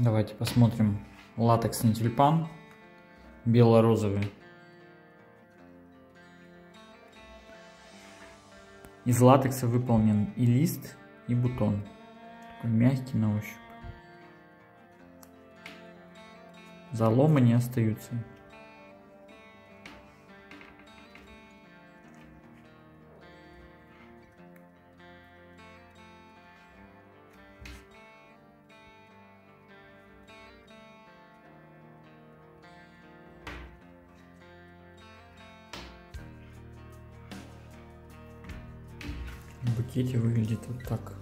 Давайте посмотрим латексный тюльпан бело-розовый. Из латекса выполнен и лист, и бутон. Такой мягкий на ощупь. Заломы не остаются. Букете выглядит вот так.